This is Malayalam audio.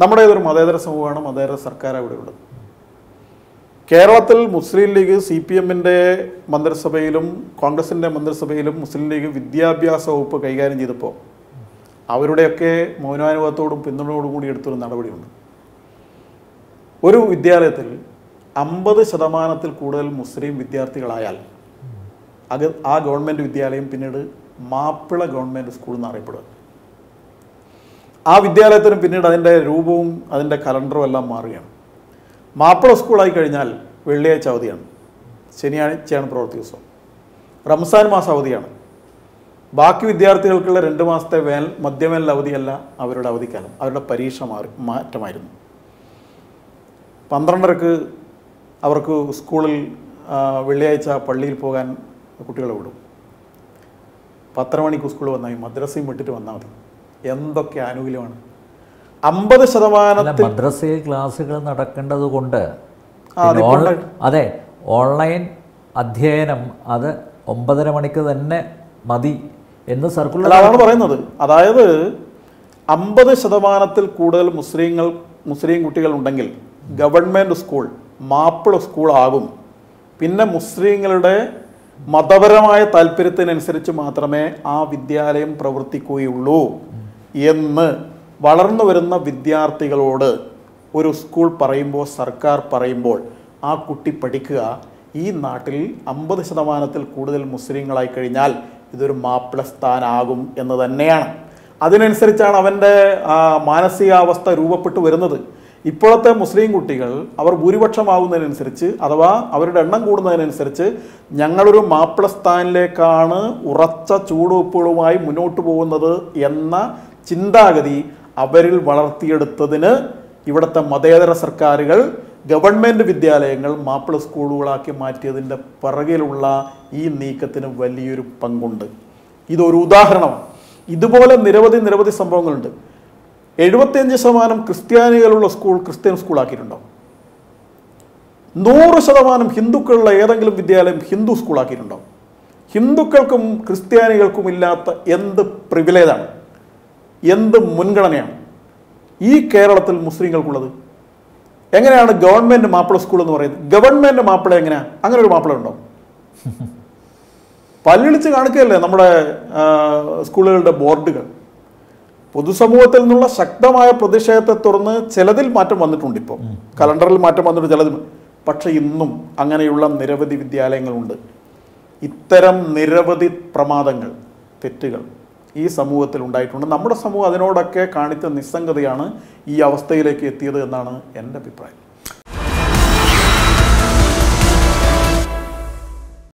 നമ്മുടെ ഇതൊരു മതേതര സമൂഹമാണ് മതേതര സർക്കാർ ഇവിടെ ഉള്ളത്. കേരളത്തിൽ മുസ്ലിം ലീഗ് സി പി എമ്മിന്റെ മന്ത്രിസഭയിലും കോൺഗ്രസിന്റെ മന്ത്രിസഭയിലും മുസ്ലിം ലീഗ് വിദ്യാഭ്യാസ വകുപ്പ് കൈകാര്യം ചെയ്തപ്പോൾ അവരുടെയൊക്കെ മൗനാനുഭവത്തോടും പിന്തുണയോടും കൂടി എടുത്തൊരു നടപടിയുണ്ട്. ഒരു വിദ്യാലയത്തിൽ അമ്പത് ശതമാനത്തിൽ കൂടുതൽ മുസ്ലിം വിദ്യാർത്ഥികളായാൽ അത് ആ ഗവൺമെന്റ് വിദ്യാലയം പിന്നീട് മാപ്പിള ഗവൺമെന്റ് സ്കൂൾ എന്നറിയപ്പെടുക ആ വിദ്യാലയത്തിന് പിന്നീട് അതിന്റെ രൂപവും അതിന്റെ കലണ്ടറും എല്ലാം മാറുകയാണ്. മാപ്പിള സ്കൂളായി കഴിഞ്ഞാൽ വെള്ളിയാഴ്ച അവധിയാണ്. ശനിയാഴ്ചയാണ് പ്രവൃത്തി ദിവസം റംസാൻ മാസം അവധിയാണ്. ബാക്കി വിദ്യാർത്ഥികൾക്കുള്ള രണ്ട് മാസത്തെ വേൽ മധ്യവേനൽ അവധിയല്ല അവരുടെ അവധിക്കാലം. അവരുടെ പരീക്ഷ മാറി മാറ്റമായിരുന്നു. പന്ത്രണ്ടരക്ക് അവർക്ക് സ്കൂളിൽ വെള്ളിയാഴ്ച പള്ളിയിൽ പോകാൻ കുട്ടികളെ വിടും. പത്തര മണിക്ക് സ്കൂളിൽ വന്നാൽ മദ്രസയും വിട്ടിട്ട് വന്നാൽ മതി. എന്തൊക്കെ ആനുകൂല്യമാണ്? അമ്പത് ശതമാനത്തിൽ മദ്രസയിൽ ക്ലാസ്സുകൾ നടക്കേണ്ടത് കൊണ്ട്. അതെ ഓൺലൈൻ അധ്യയനം അത് ഒമ്പതര മണിക്ക് തന്നെ മതി എന്ന് സർക്കുലർ അതാണ് പറയുന്നത്. അതായത് അമ്പത് ശതമാനത്തിൽ കൂടുതൽ മുസ്ലിങ്ങൾ മുസ്ലിം കുട്ടികൾ ഉണ്ടെങ്കിൽ ഗവൺമെന്റ് സ്കൂൾ മാപ്പിള സ്കൂൾ ആകും. പിന്നെ മുസ്ലിങ്ങളുടെ മതപരമായ താല്പര്യത്തിനനുസരിച്ച് മാത്രമേ ആ വിദ്യാലയം പ്രവർത്തിക്കുകയുള്ളൂ. എന്ന് വളർന്നു വരുന്ന വിദ്യാർത്ഥികളോട് ഒരു സ്കൂൾ പറയുമ്പോൾ സർക്കാർ പറയുമ്പോൾ ആ കുട്ടി പഠിക്കുക. ഈ നാട്ടിൽ അമ്പത് ശതമാനത്തിൽ കൂടുതൽ മുസ്ലിങ്ങളായി കഴിഞ്ഞാൽ ഇതൊരു മാപ്പിളസ്ഥാനാകും എന്ന് തന്നെയാണ്. അതിനനുസരിച്ചാണ് അവന്റെ മാനസികാവസ്ഥ രൂപപ്പെട്ടു വരുന്നത്. ഇപ്പോഴത്തെ മുസ്ലിം കുട്ടികൾ അവർ ഭൂരിപക്ഷമാകുന്നതിനനുസരിച്ച് അഥവാ അവരുടെ എണ്ണം കൂടുന്നതിനനുസരിച്ച് ഞങ്ങളൊരു മാപ്പിളസ്ഥാനിലേക്കാണ് ഉറച്ച ചൂടുവെപ്പുകളുമായി മുന്നോട്ട് പോകുന്നത് എന്ന ചിന്താഗതി അവരിൽ വളർത്തിയെടുത്തതിന് ഇവിടുത്തെ മതേതര സർക്കാരുകൾ ഗവൺമെന്റ് വിദ്യാലയങ്ങൾ മാപ്പിള സ്കൂളുകളാക്കി മാറ്റിയതിന്റെ പിറകിലുള്ള ഈ നീക്കത്തിന് വലിയൊരു പങ്കുണ്ട്. ഇതൊരു ഉദാഹരണമാണ് ഇതുപോലെ നിരവധി നിരവധി സംഭവങ്ങളുണ്ട്. എഴുപത്തിയഞ്ച് ശതമാനം ക്രിസ്ത്യാനികളുള്ള സ്കൂൾ ക്രിസ്ത്യൻ സ്കൂളാക്കിയിട്ടുണ്ടോ? നൂറ് ശതമാനം ഹിന്ദുക്കളുള്ള ഏതെങ്കിലും വിദ്യാലയം ഹിന്ദു സ്കൂളാക്കിയിട്ടുണ്ടോ? ഹിന്ദുക്കൾക്കും ക്രിസ്ത്യാനികൾക്കും ഇല്ലാത്ത എന്ത് പ്രിവിലേജാണ് എന്ത് മുൻഗണനയാണ്? ഈ കേരളത്തിൽ മുസ്ലിങ്ങൾക്കുള്ളത്. എങ്ങനെയാണ് ഗവൺമെന്റ് മാപ്പിള സ്കൂൾ എന്ന് പറയുന്നത്? ഗവൺമെന്റ് മാപ്പിള എങ്ങനെയാ? അങ്ങനെ ഒരു മാപ്പിള ഉണ്ടോ? പല്ലിളിച്ച് കാണിക്കുകയല്ലേ നമ്മുടെ സ്കൂളുകളുടെ ബോർഡുകൾ. പൊതുസമൂഹത്തിൽ നിന്നുള്ള ശക്തമായ പ്രതിഷേധത്തെ തുടർന്ന് ചിലതിൽ മാറ്റം വന്നിട്ടുണ്ട് ഇപ്പോൾ കലണ്ടറിൽ മാറ്റം വന്നിട്ട് ചിലതിൽ. പക്ഷെ ഇന്നും അങ്ങനെയുള്ള നിരവധി വിദ്യാലയങ്ങളുണ്ട്. ഇത്തരം നിരവധി പ്രമാദങ്ങൾ തെറ്റുകൾ. ഈ സമൂഹത്തിൽ ഉണ്ടായിട്ടുണ്ട്. നമ്മുടെ സമൂഹം അതിനോടൊക്കെ കാണിച്ച നിസ്സംഗതയാണ് ഈ അവസ്ഥയിലേക്ക് എത്തിയത് എന്നാണ് എന്റെ അഭിപ്രായം.